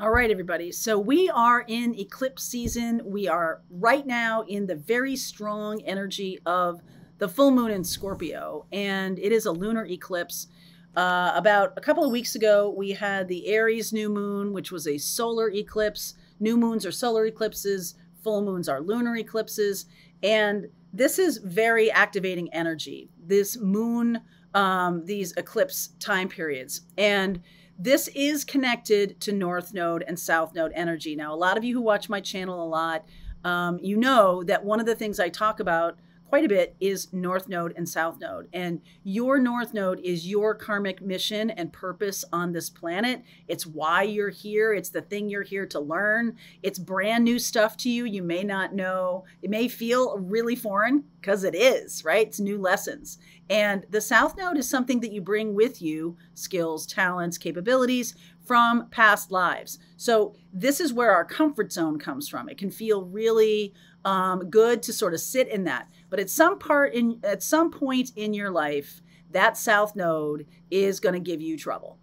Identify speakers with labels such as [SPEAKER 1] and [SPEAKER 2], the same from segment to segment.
[SPEAKER 1] All right, everybody. So we are in eclipse season. We are right now in the very strong energy of the full moon in Scorpio, and it is a lunar eclipse. Uh, about a couple of weeks ago, we had the Aries new moon, which was a solar eclipse. New moons are solar eclipses, full moons are lunar eclipses. And this is very activating energy, this moon, um, these eclipse time periods. And this is connected to North Node and South Node energy. Now, a lot of you who watch my channel a lot, um, you know that one of the things I talk about quite a bit is North Node and South Node. And your North Node is your karmic mission and purpose on this planet. It's why you're here, it's the thing you're here to learn. It's brand new stuff to you. You may not know, it may feel really foreign because it is, right? It's new lessons. And the South Node is something that you bring with you skills, talents, capabilities from past lives. So, this is where our comfort zone comes from. It can feel really um, good to sort of sit in that. But at some part in at some point in your life, that south node is going to give you trouble.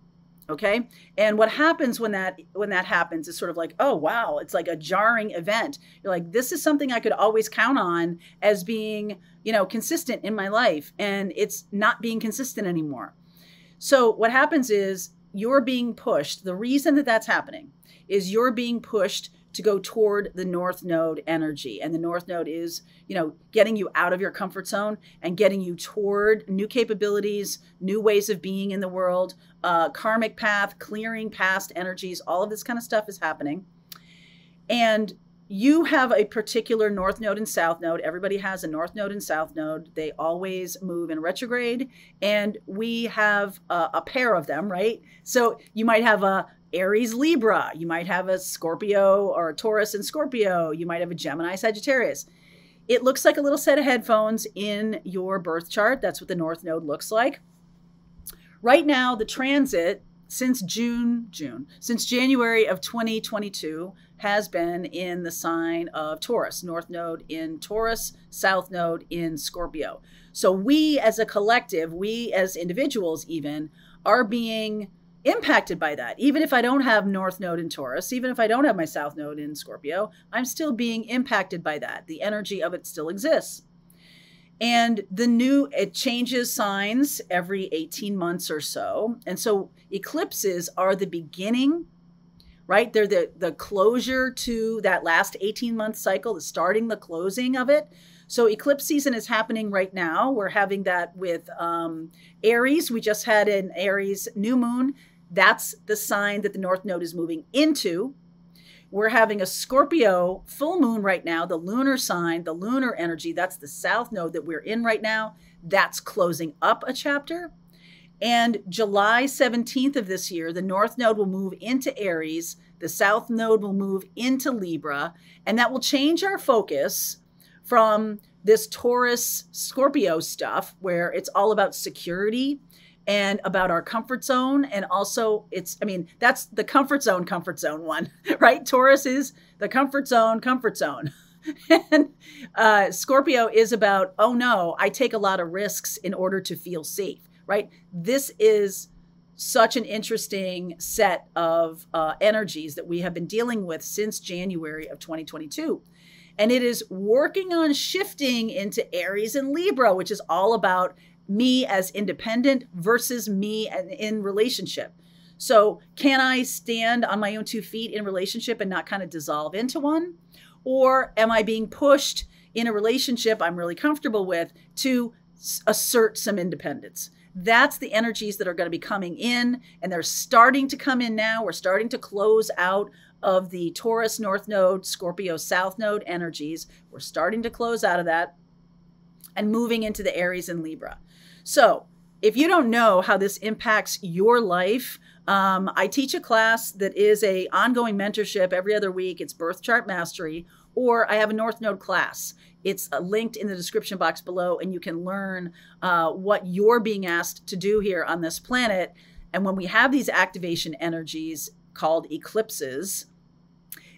[SPEAKER 1] Okay? And what happens when that when that happens is sort of like, "Oh, wow, it's like a jarring event." You're like, "This is something I could always count on as being, you know, consistent in my life and it's not being consistent anymore." So, what happens is you're being pushed. The reason that that's happening is you're being pushed to go toward the north node energy. And the north node is you know getting you out of your comfort zone and getting you toward new capabilities new ways of being in the world uh, karmic path clearing past energies. All of this kind of stuff is happening. And you have a particular north node and south node. Everybody has a north node and south node. They always move in retrograde. And we have a, a pair of them right? So you might have a Aries Libra. You might have a Scorpio or a Taurus and Scorpio. You might have a Gemini Sagittarius. It looks like a little set of headphones in your birth chart. That's what the North Node looks like. Right now, the transit since June, June, since January of 2022 has been in the sign of Taurus, North Node in Taurus, South Node in Scorpio. So we as a collective, we as individuals even, are being impacted by that. Even if I don't have North Node in Taurus, even if I don't have my South Node in Scorpio, I'm still being impacted by that. The energy of it still exists. And the new, it changes signs every 18 months or so. And so eclipses are the beginning, right? They're the, the closure to that last 18 month cycle, the starting the closing of it. So eclipse season is happening right now. We're having that with um, Aries. We just had an Aries new moon that's the sign that the North Node is moving into. We're having a Scorpio full moon right now, the lunar sign, the lunar energy. That's the South Node that we're in right now. That's closing up a chapter. And July 17th of this year, the North Node will move into Aries, the South Node will move into Libra, and that will change our focus from this Taurus Scorpio stuff, where it's all about security and about our comfort zone and also it's i mean that's the comfort zone comfort zone one right? Taurus is the comfort zone comfort zone. And uh, scorpio is about oh no i take a lot of risks in order to feel safe right? This is such an interesting set of uh, energies that we have been dealing with since january of 2022 and it is working on shifting into aries and libra which is all about me as independent versus me in relationship. So, can I stand on my own two feet in relationship and not kind of dissolve into one? Or am I being pushed in a relationship I'm really comfortable with to assert some independence? That's the energies that are going to be coming in, and they're starting to come in now. We're starting to close out of the Taurus North Node, Scorpio South Node energies. We're starting to close out of that and moving into the Aries and Libra. So, if you don't know how this impacts your life, um, I teach a class that is a ongoing mentorship every other week. It's Birth Chart Mastery, or I have a North Node class. It's uh, linked in the description box below, and you can learn uh, what you're being asked to do here on this planet. And when we have these activation energies called eclipses,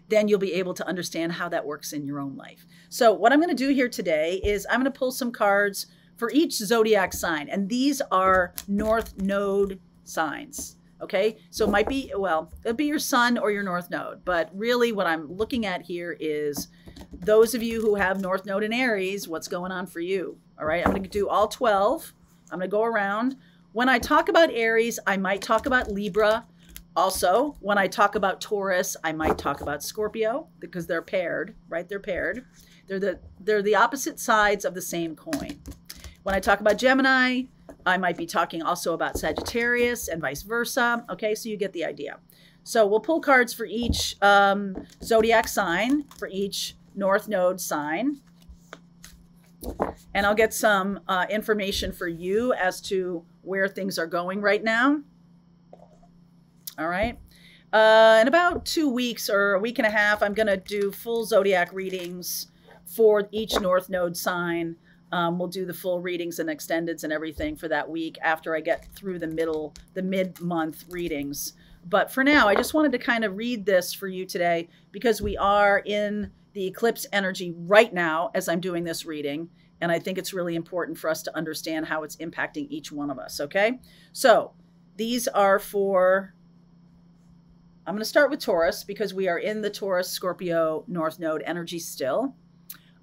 [SPEAKER 1] then you'll be able to understand how that works in your own life. So, what I'm going to do here today is I'm going to pull some cards for each zodiac sign. And these are North Node signs. Okay, so it might be, well, it'll be your sun or your north node. But really, what I'm looking at here is those of you who have north node in Aries, what's going on for you? All right, I'm going to do all 12. I'm going to go around. When I talk about Aries, I might talk about Libra. Also, when I talk about Taurus, I might talk about Scorpio because they're paired, right? They're paired. They're the they're the opposite sides of the same coin. When I talk about Gemini, I might be talking also about Sagittarius and vice versa. Okay, so you get the idea. So we'll pull cards for each um, zodiac sign, for each North Node sign. And I'll get some uh, information for you as to where things are going right now. All right. Uh, in about two weeks or a week and a half, I'm going to do full zodiac readings for each North Node sign. Um, we'll do the full readings and extendeds and everything for that week after I get through the middle, the mid month readings. But for now, I just wanted to kind of read this for you today because we are in the eclipse energy right now as I'm doing this reading. And I think it's really important for us to understand how it's impacting each one of us. Okay. So these are for, I'm going to start with Taurus because we are in the Taurus Scorpio North Node energy still.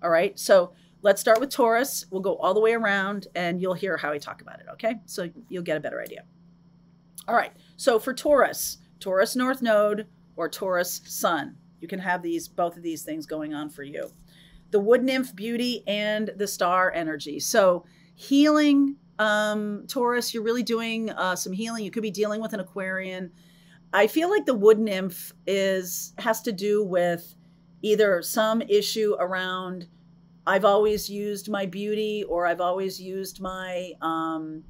[SPEAKER 1] All right. So let's start with Taurus. We'll go all the way around and you'll hear how I talk about it. Okay. So you'll get a better idea. All right. So for Taurus, Taurus North Node or Taurus Sun, you can have these, both of these things going on for you. The Wood Nymph Beauty and the Star Energy. So healing, um, Taurus, you're really doing uh, some healing. You could be dealing with an Aquarian. I feel like the Wood Nymph is has to do with either some issue around I've always used my beauty or I've always used my um,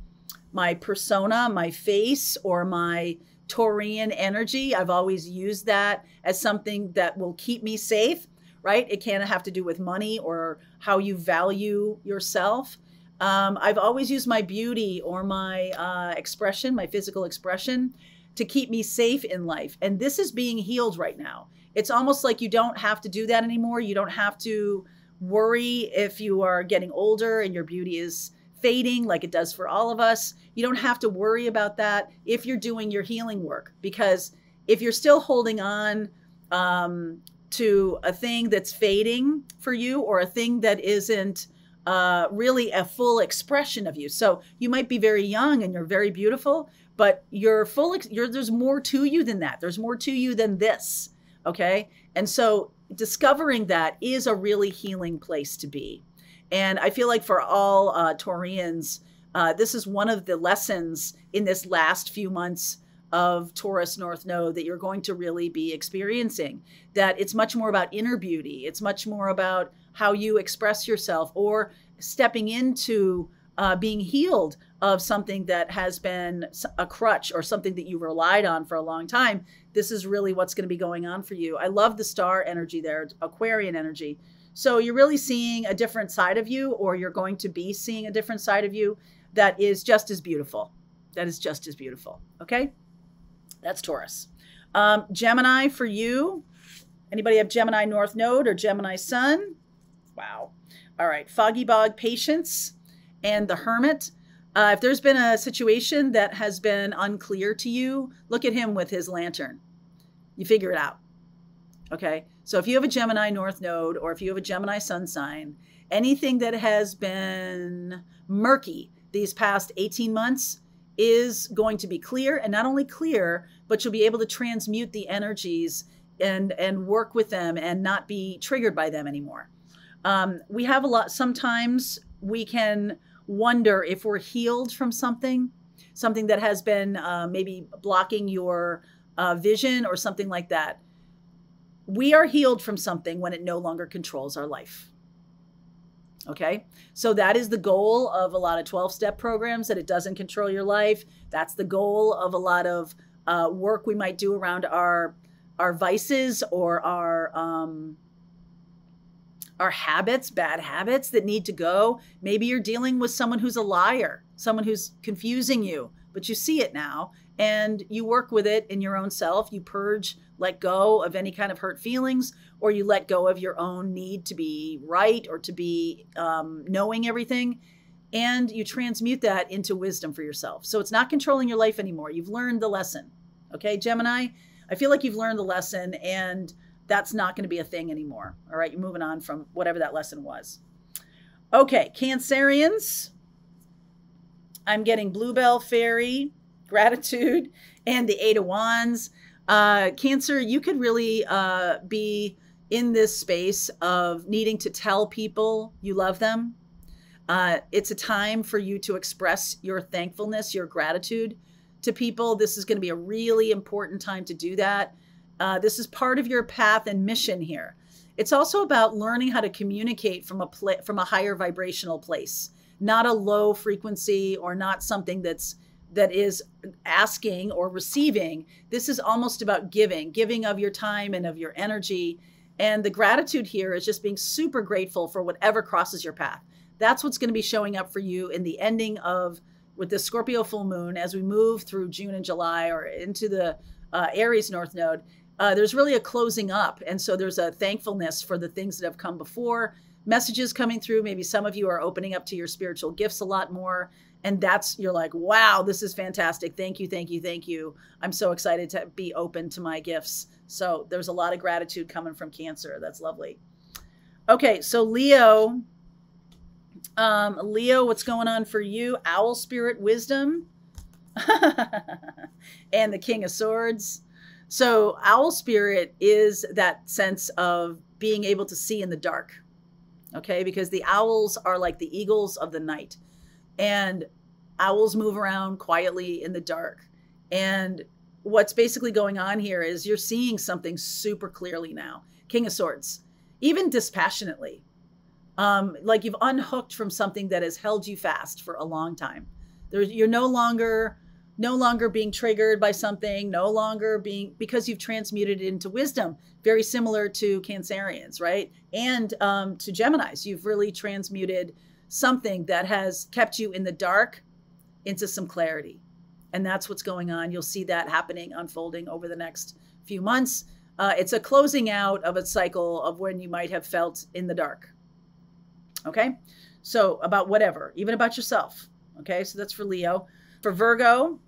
[SPEAKER 1] my persona, my face, or my Taurian energy. I've always used that as something that will keep me safe, right? It can't have to do with money or how you value yourself. Um, I've always used my beauty or my uh, expression, my physical expression, to keep me safe in life. And this is being healed right now. It's almost like you don't have to do that anymore. You don't have to worry if you are getting older and your beauty is fading like it does for all of us. You don't have to worry about that if you're doing your healing work because if you're still holding on um, to a thing that's fading for you or a thing that isn't uh, really a full expression of you. So you might be very young and you're very beautiful, but you're full. You're, there's more to you than that. There's more to you than this. Okay, and so discovering that is a really healing place to be. And I feel like for all uh, Taurians, uh, this is one of the lessons in this last few months of Taurus North Node that you're going to really be experiencing. That it's much more about inner beauty, it's much more about how you express yourself or stepping into uh, being healed of something that has been a crutch or something that you relied on for a long time. This is really what's going to be going on for you. I love the star energy there, Aquarian energy. So you're really seeing a different side of you, or you're going to be seeing a different side of you that is just as beautiful. That is just as beautiful. Okay? That's Taurus. Um, Gemini for you. Anybody have Gemini North Node or Gemini Sun? Wow. All right. Foggy Bog Patience and the Hermit. Uh, if there's been a situation that has been unclear to you, look at him with his lantern. You figure it out. Okay. So if you have a Gemini North Node or if you have a Gemini Sun sign, anything that has been murky these past 18 months is going to be clear and not only clear, but you'll be able to transmute the energies and and work with them and not be triggered by them anymore. Um, we have a lot. Sometimes we can wonder if we're healed from something, something that has been uh, maybe blocking your uh, vision or something like that. We are healed from something when it no longer controls our life. Okay. So that is the goal of a lot of 12 step programs that it doesn't control your life. That's the goal of a lot of uh, work we might do around our our vices or our um, our habits, bad habits that need to go. Maybe you're dealing with someone who's a liar, someone who's confusing you, but you see it now and you work with it in your own self. You purge, let go of any kind of hurt feelings, or you let go of your own need to be right or to be um, knowing everything. and you transmute that into wisdom for yourself. So it's not controlling your life anymore. You've learned the lesson. Okay, Gemini, I feel like you've learned the lesson and that's not going to be a thing anymore. All right, you're moving on from whatever that lesson was. Okay, Cancerians. I'm getting Bluebell Fairy, Gratitude, and the Eight of Wands. Uh, cancer, you could really uh, be in this space of needing to tell people you love them. Uh, it's a time for you to express your thankfulness, your gratitude to people. This is going to be a really important time to do that. Uh, this is part of your path and mission here. It's also about learning how to communicate from a from a higher vibrational place, not a low frequency or not something that's that is asking or receiving. This is almost about giving, giving of your time and of your energy. And the gratitude here is just being super grateful for whatever crosses your path. That's what's going to be showing up for you in the ending of with the Scorpio full moon as we move through June and July or into the uh, Aries North Node. Uh, there's really a closing up. And so there's a thankfulness for the things that have come before, messages coming through. Maybe some of you are opening up to your spiritual gifts a lot more and that's you're like wow this is fantastic. Thank you thank you thank you. I'm so excited to be open to my gifts. So there's a lot of gratitude coming from cancer. That's lovely. Okay so leo um, leo what's going on for you? Owl spirit wisdom and the king of swords so owl spirit is that sense of being able to see in the dark okay because the owls are like the eagles of the night and owls move around quietly in the dark. And what's basically going on here is you're seeing something super clearly now. King of Swords, even dispassionately. Um, like you've unhooked from something that has held you fast for a long time. There's, you're no longer no longer being triggered by something, no longer being because you've transmuted it into wisdom, very similar to Cancerians, right? And um, to Geminis, you've really transmuted something that has kept you in the dark into some clarity. And that's what's going on. You'll see that happening, unfolding over the next few months. Uh, it's a closing out of a cycle of when you might have felt in the dark. Okay. So, about whatever, even about yourself. Okay. So, that's for Leo. For Virgo,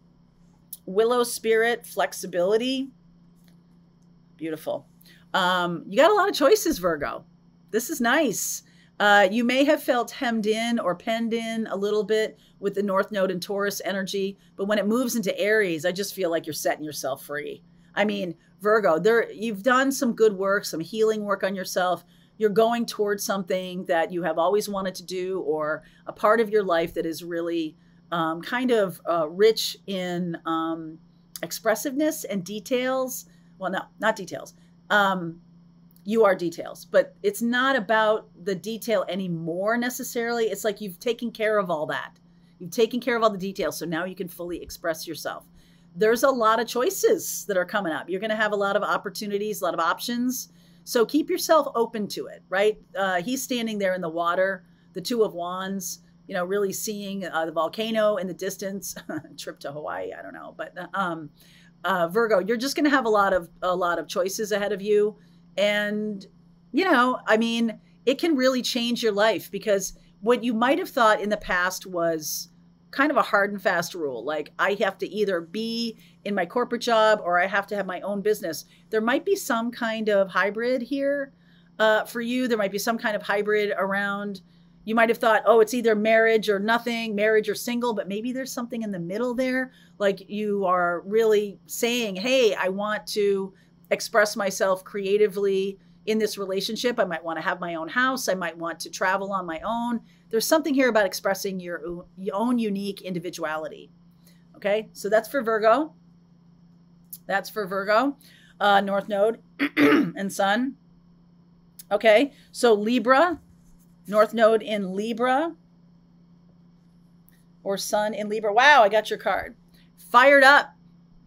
[SPEAKER 1] willow spirit, flexibility. Beautiful. Um, you got a lot of choices, Virgo. This is nice. Uh, you may have felt hemmed in or penned in a little bit with the North Node and Taurus energy, but when it moves into Aries, I just feel like you're setting yourself free. I mean, Virgo, there you've done some good work, some healing work on yourself. You're going towards something that you have always wanted to do, or a part of your life that is really um, kind of uh, rich in um, expressiveness and details. Well, no, not details. Um, you are details, but it's not about the detail anymore necessarily. It's like you've taken care of all that. You've taken care of all the details. So now you can fully express yourself. There's a lot of choices that are coming up. You're going to have a lot of opportunities, a lot of options. So keep yourself open to it, right? Uh, he's standing there in the water, the Two of Wands, you know, really seeing uh, the volcano in the distance. Trip to Hawaii, I don't know, but um, uh, Virgo, you're just going to have a lot of a lot of choices ahead of you and, you know, I mean, it can really change your life because what you might have thought in the past was kind of a hard and fast rule like I have to either be in my corporate job or I have to have my own business. There might be some kind of hybrid here uh, for you. There might be some kind of hybrid around. You might have thought, oh, it's either marriage or nothing, marriage or single, but maybe there's something in the middle there. Like you are really saying, hey, I want to express myself creatively in this relationship. I might want to have my own house. I might want to travel on my own. There's something here about expressing your, own unique individuality. Okay, so that's for Virgo. That's for Virgo, uh, North Node and Sun. Okay, so Libra, North Node in Libra or Sun in Libra. Wow, I got your card. Fired up.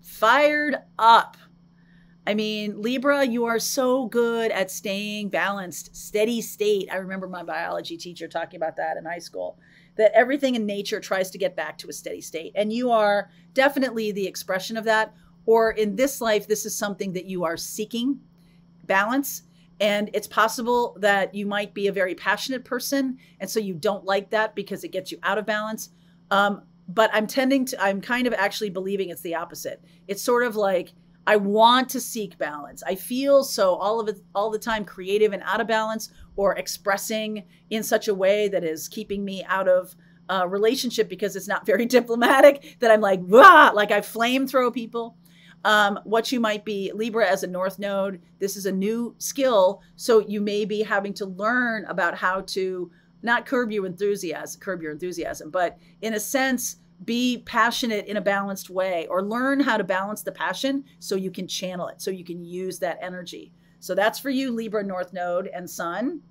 [SPEAKER 1] Fired up. I mean, Libra, you are so good at staying balanced, steady state. I remember my biology teacher talking about that in high school, that everything in nature tries to get back to a steady state. And you are definitely the expression of that. Or in this life, this is something that you are seeking balance. And it's possible that you might be a very passionate person. And so you don't like that because it gets you out of balance. Um, but I'm tending to, I'm kind of actually believing it's the opposite. It's sort of like, I want to seek balance. I feel so all of it, all the time creative and out of balance or expressing in such a way that is keeping me out of a relationship because it's not very diplomatic that I'm like, Wah! like I flame throw people. Um, what you might be Libra as a North Node. This is a new skill, so you may be having to learn about how to not curb your enthusiasm, curb your enthusiasm, but in a sense, be passionate in a balanced way or learn how to balance the passion so you can channel it, so you can use that energy. So that's for you, Libra, North Node, and Sun.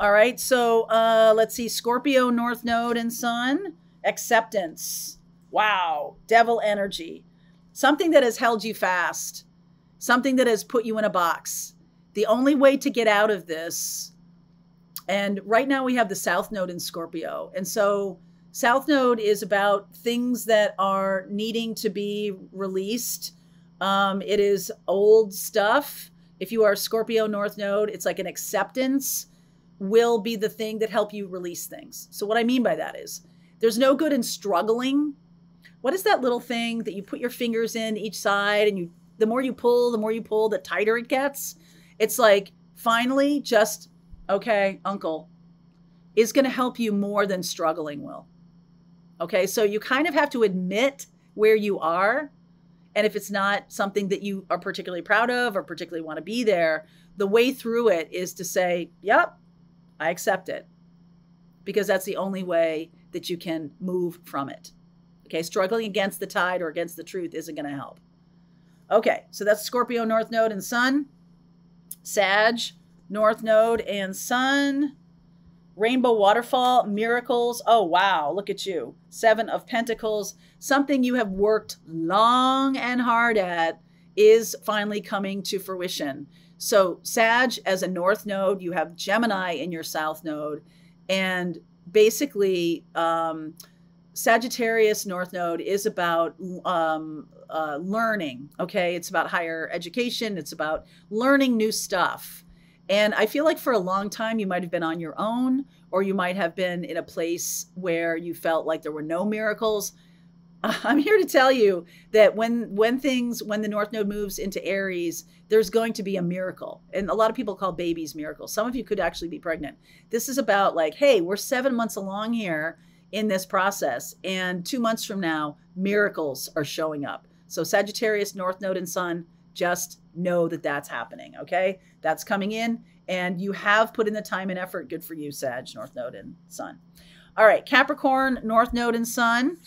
[SPEAKER 1] All right, so uh, let's see Scorpio, North Node, and Sun. Acceptance. Wow, devil energy something that has held you fast, something that has put you in a box. The only way to get out of this, and right now we have the South Node in Scorpio. And so South Node is about things that are needing to be released. Um, it is old stuff. If you are Scorpio North Node, it's like an acceptance will be the thing that help you release things. So what I mean by that is there's no good in struggling what is that little thing that you put your fingers in each side and you the more you pull, the more you pull, the tighter it gets? It's like finally just okay, uncle is going to help you more than struggling will. Okay? So you kind of have to admit where you are and if it's not something that you are particularly proud of or particularly want to be there, the way through it is to say, "Yep, I accept it." Because that's the only way that you can move from it. Okay, struggling against the tide or against the truth isn't going to help. Okay, so that's Scorpio, North Node, and Sun. Sag, North Node, and Sun. Rainbow Waterfall, Miracles. Oh, wow, look at you. Seven of Pentacles. Something you have worked long and hard at is finally coming to fruition. So, Sag as a North Node, you have Gemini in your South Node. And basically, um, Sagittarius North Node is about um, uh, learning. Okay, it's about higher education. It's about learning new stuff. And I feel like for a long time you might have been on your own, or you might have been in a place where you felt like there were no miracles. I'm here to tell you that when when things when the North Node moves into Aries, there's going to be a miracle. And a lot of people call babies miracles. Some of you could actually be pregnant. This is about like, hey, we're seven months along here in this process. And two months from now, miracles are showing up. So, Sagittarius, North Node, and Sun, just know that that's happening. Okay. That's coming in. And you have put in the time and effort. Good for you, Sag, North Node, and Sun. All right. Capricorn, North Node, and Sun.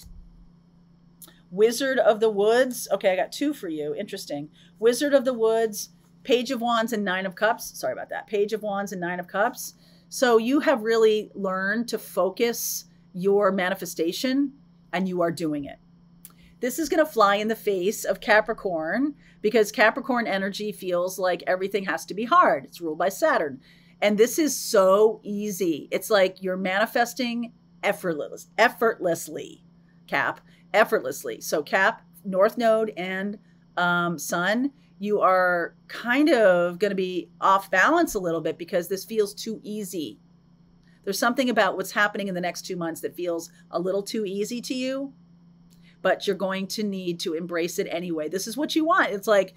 [SPEAKER 1] Wizard of the Woods. Okay. I got two for you. Interesting. Wizard of the Woods, Page of Wands, and Nine of Cups. Sorry about that. Page of Wands and Nine of Cups. So you have really learned to focus your manifestation and you are doing it. This is going to fly in the face of Capricorn because Capricorn energy feels like everything has to be hard. It's ruled by Saturn. And this is so easy. It's like you're manifesting effortless, effortlessly, Cap, effortlessly. So Cap, North Node, and um, Sun, you are kind of going to be off balance a little bit because this feels too easy. There's something about what's happening in the next two months that feels a little too easy to you, but you're going to need to embrace it anyway. This is what you want. It's like,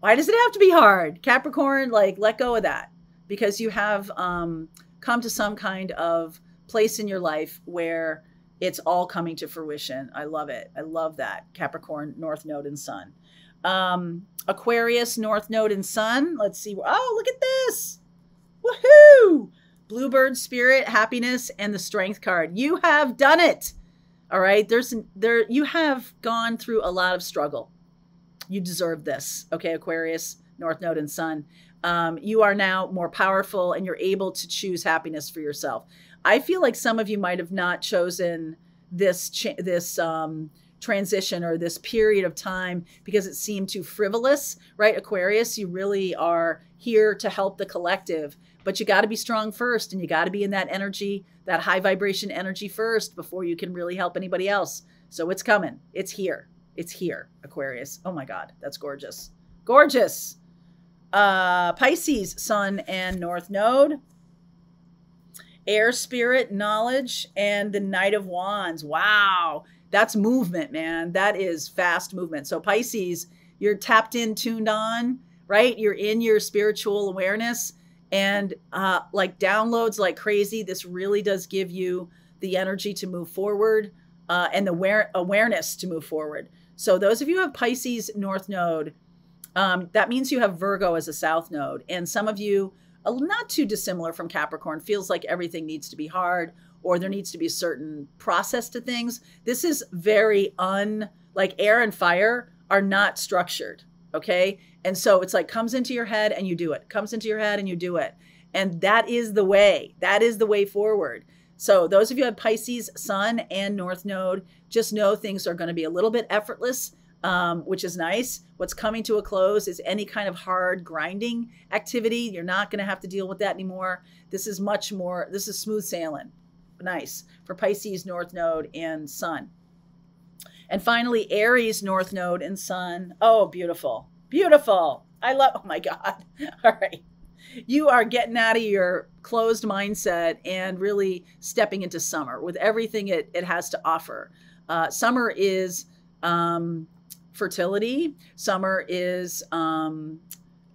[SPEAKER 1] why does it have to be hard? Capricorn, like, let go of that because you have um, come to some kind of place in your life where it's all coming to fruition. I love it. I love that. Capricorn, North Node, and Sun. Um, Aquarius, North Node, and Sun. Let's see. Oh, look at this. Woohoo! Bluebird Spirit, Happiness, and the Strength card. You have done it. All right. There's there you have gone through a lot of struggle. You deserve this. Okay, Aquarius, North Node, and Sun. Um, you are now more powerful and you're able to choose happiness for yourself. I feel like some of you might have not chosen this this um, transition or this period of time because it seemed too frivolous, right? Aquarius, you really are here to help the collective but you got to be strong first and you got to be in that energy, that high vibration energy first before you can really help anybody else. So it's coming. It's here. It's here, Aquarius. Oh my God, that's gorgeous. Gorgeous. Uh, Pisces, Sun and North Node. Air Spirit, Knowledge, and the Knight of Wands. Wow. That's movement, man. That is fast movement. So, Pisces, you're tapped in, tuned on, right? You're in your spiritual awareness and uh, like downloads like crazy. This really does give you the energy to move forward uh, and the aware- awareness to move forward. So, those of you who have Pisces North Node, um, that means you have Virgo as a South Node. And some of you, not too dissimilar from Capricorn, feels like everything needs to be hard or there needs to be a certain process to things. This is very un, like air and fire are not structured. Okay. And so it's like comes into your head and you do it, comes into your head and you do it. And that is the way. That is the way forward. So, those of you have Pisces, Sun, and North Node, just know things are going to be a little bit effortless um, which is nice. What's coming to a close is any kind of hard grinding activity. You're not going to have to deal with that anymore. This is much more, this is smooth sailing. Nice for Pisces, North Node, and Sun. And finally, Aries, North Node, and Sun. Oh, beautiful. Beautiful. I love, oh my God. All right. You are getting out of your closed mindset and really stepping into summer with everything it, it has to offer. Uh, summer is um, fertility. Summer is um,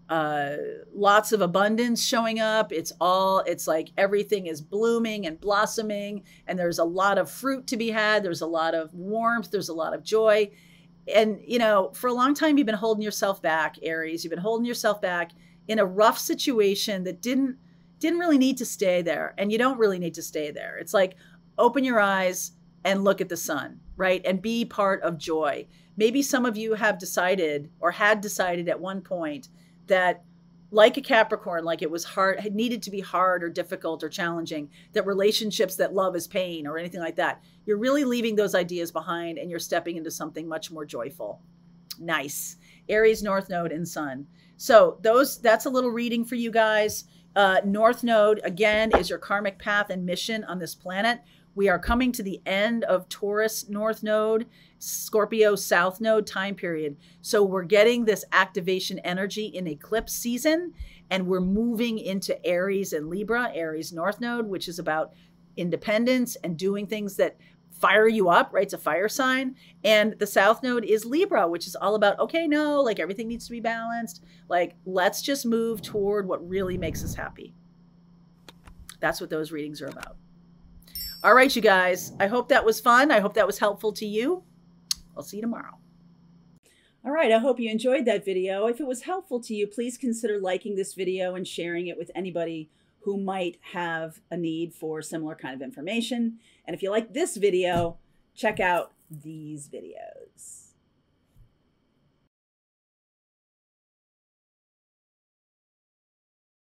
[SPEAKER 1] uh, lots of abundance showing up. It's all, it's like everything is blooming and blossoming, and there's a lot of fruit to be had. There's a lot of warmth. There's a lot of joy. And, you know, for a long time, you've been holding yourself back, Aries. You've been holding yourself back in a rough situation that didn't didn't really need to stay there and you don't really need to stay there it's like open your eyes and look at the sun right and be part of joy maybe some of you have decided or had decided at one point that like a capricorn like it was hard it needed to be hard or difficult or challenging that relationships that love is pain or anything like that you're really leaving those ideas behind and you're stepping into something much more joyful. Nice. Aries north node and sun. So those that's a little reading for you guys. Uh, north node again is your karmic path and mission on this planet. We are coming to the end of Taurus North Node, Scorpio South Node time period. So we're getting this activation energy in eclipse season, and we're moving into Aries and Libra, Aries North Node, which is about independence and doing things that fire you up, right? It's a fire sign. And the South Node is Libra, which is all about, okay, no, like everything needs to be balanced. Like, let's just move toward what really makes us happy. That's what those readings are about. All right, you guys. I hope that was fun. I hope that was helpful to you. I'll see you tomorrow. All right, I hope you enjoyed that video. If it was helpful to you, please consider liking this video and sharing it with anybody who might have a need for similar kind of information. And if you like this video, check out these videos.